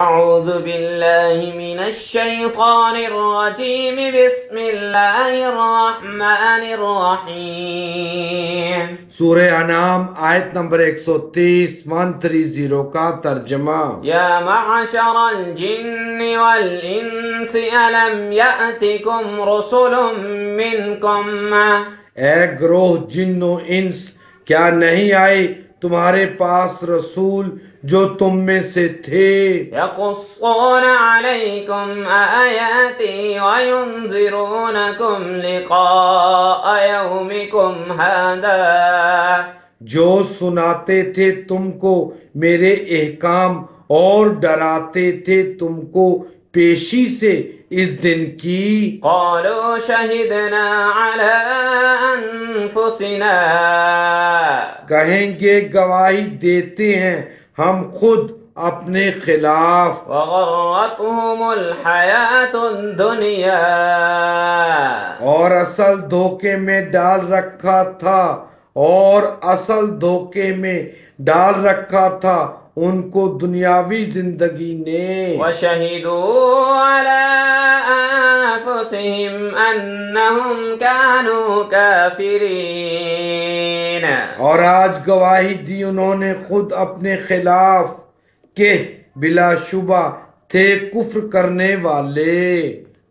أعوذ بالله من الشيطان الرجيم. بسم الله الرحمن الرحيم. سورہ انعام آیت نمبر 130 130 کا ترجمہ. يا معشر الجن والإنس ألم يأتكم رسل منكم؟ اے گروہ جن و انس کیا نہیں آئے؟ تمہارے پاس رسول جو تم میں سے تھے۔ عليكم آياتي وينذرونكم لقاء يومكم هذا۔ جو سناتے تھے تم کو میرے احکام اور ڈراتے تھے تم کو پیشی سے اس دن کی۔ قالوا شهدنا على أنفسنا۔ کہیں گے گواہی دیتے ہیں ہم خود اپنے خلاف۔ وغرتهم الحياة الدنيا اور اصل دھوکے میں ڈال رکھا تھا۔ اور اصل دھوکے میں ڈال رکھا تھا۔ ان کو دنیاوی زندگی نے۔ وشهدوا على أنفسهم أنهم كانوا كافرين۔ اور آج گواہی دی انہوں نے خود اپنے خلاف کہ بلا شبہ تھے کفر کرنے والے۔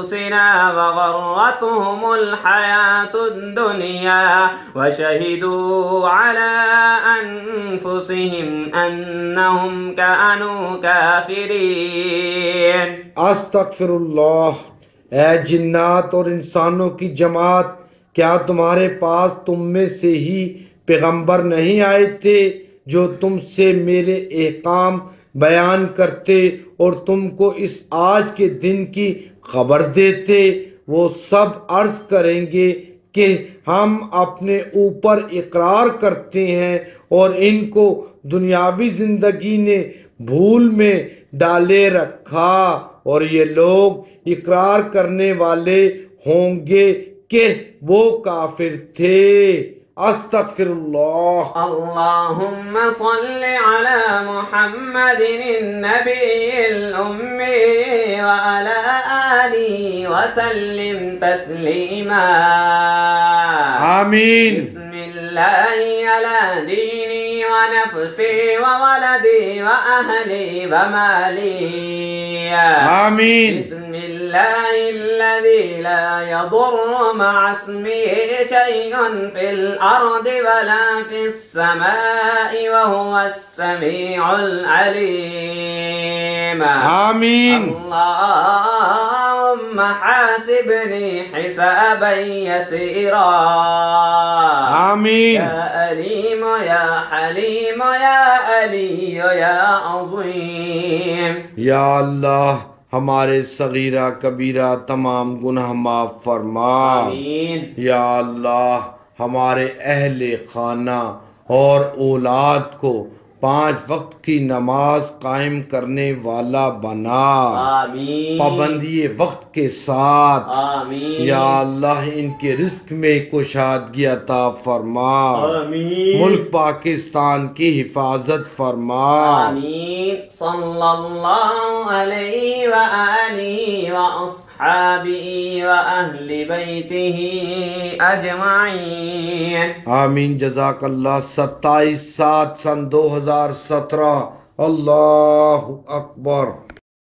أنفسنا وغرتهم الحياة الدنيا وشهدوا على أنفسهم أنهم كانوا كافرين. استغفر اللہ اے جنات اور انسانوں کی جماعت، کیا تمہارے پاس تم میں سے ہی پیغمبر نہیں آئے تھے جو تم سے میرے احکام بیان کرتے اور تم کو اس آج کے دن کی خبر دیتے، وہ سب عرض کریں گے کہ ہم اپنے اوپر اقرار کرتے ہیں اور ان کو دنیاوی زندگی نے بھول میں ڈالے رکھا اور یہ لوگ اقرار کرنے والے ہوں گے کہ وہ کافر تھے۔ أستغفر اللہ اللهم صل على محمد النبي الأمي وعلى آله وسلم تسليما. آمین بسم الله على ديني ونفسي وولدي وأهلي ومالي. آمین بسم الله الذي لا يضر مع اسمه شيء في الأرض ولا في السماء وهو السميع العليم. آمین اللهم حاسبني حسابا يسيرا. آمین يا أليم يا حليم يا ألي يا عظيم. یا اللہ ہمارے صغیرہ کبیرہ تمام گناہ معاف فرما۔ آمین۔ یا اللہ ہمارے اہل خانہ اور اولاد کو پانچ وقت کی نماز قائم کرنے والا بنا۔ آمین۔ پابندی وقت کے ساتھ۔ آمین۔ یا اللہ ان کے رزق میں کشادگی عطا فرما۔ آمین۔ ملک پاکستان کی حفاظت فرما۔ آمین۔ صلی اللہ علیہ وآلہ وأصحابہ وأہل بيته اجمعین آمین. جزاک اللہ. ستائیس سات سن دو ہزار سترہ. اللہ اکبر.